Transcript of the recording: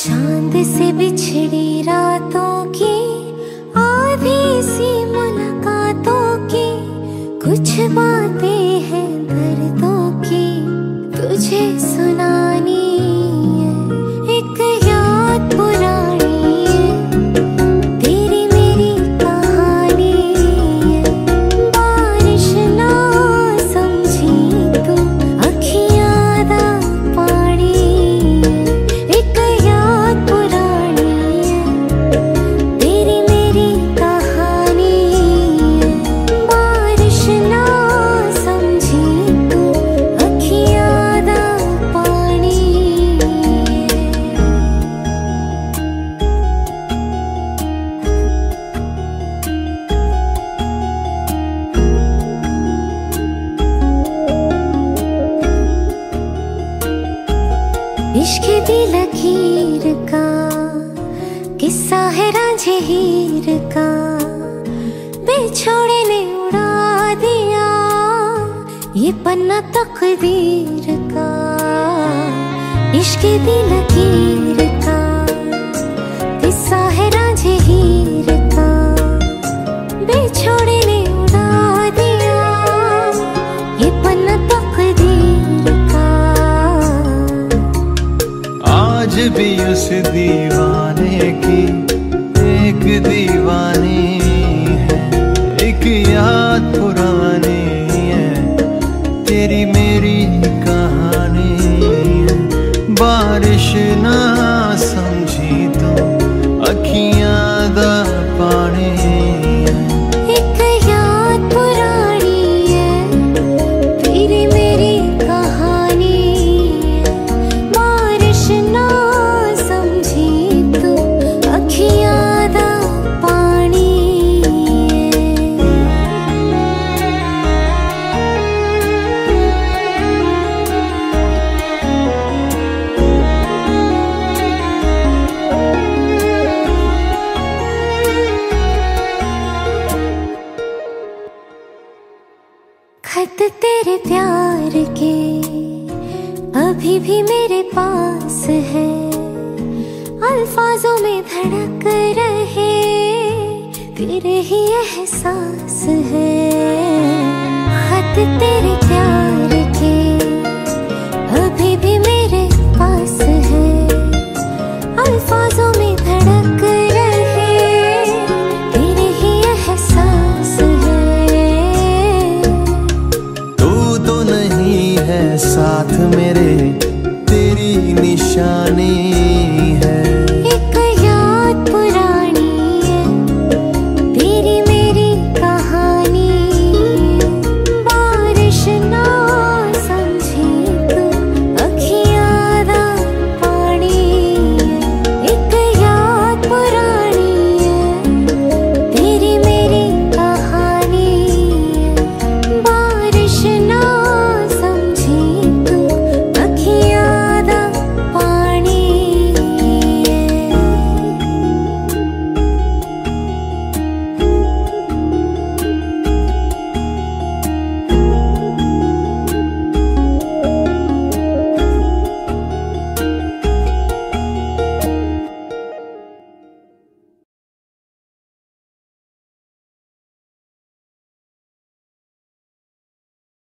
से बिछड़ी रातों की आधी सी मुलाकातों की कुछ बातें इश्क दी लकीर का, किस्सा है राझे हीर का। बेछोड़े ने उड़ा दिया ये पन्ना तकदीर का। इश्क दी लकीर का उस दीवाने की एक दीवानी है, एक याद पुरानी है, तेरी मेरी कहानी है। बारिश ना समझी खत तेरे प्यार के अभी भी मेरे पास है। अल्फाजों में धड़क रहे, तेरे ही एहसास है। खत तेरे साथ मेरे तेरी निशानी।